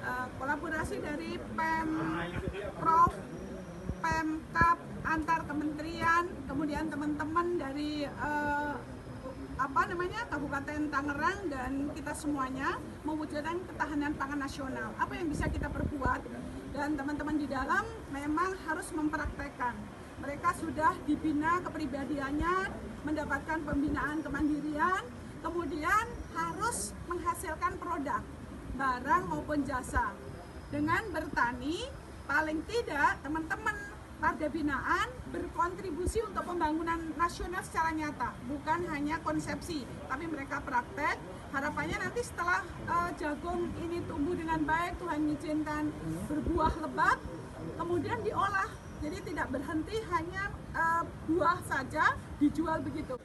eh, kolaborasi dari Pemprov, Pemkap, antar kementerian, kemudian teman-teman dari eh, apa namanya Kabupaten Tangerang dan kita semuanya mewujudkan ketahanan pangan nasional. Apa yang bisa kita perbuat dan teman-teman di dalam memang harus mempraktekkan. Mereka sudah dibina kepribadiannya, mendapatkan pembinaan kemandirian, kemudian harus menghasilkan produk, barang maupun jasa. Dengan bertani, paling tidak teman-teman warga binaan berkontribusi untuk pembangunan nasional secara nyata, bukan hanya konsepsi, tapi mereka praktek. Harapannya nanti setelah eh, jagung ini tumbuh dengan baik, Tuhan mengizinkan berbuah lebat, kemudian diolah. Jadi tidak berhenti hanya eh, buah saja dijual begitu.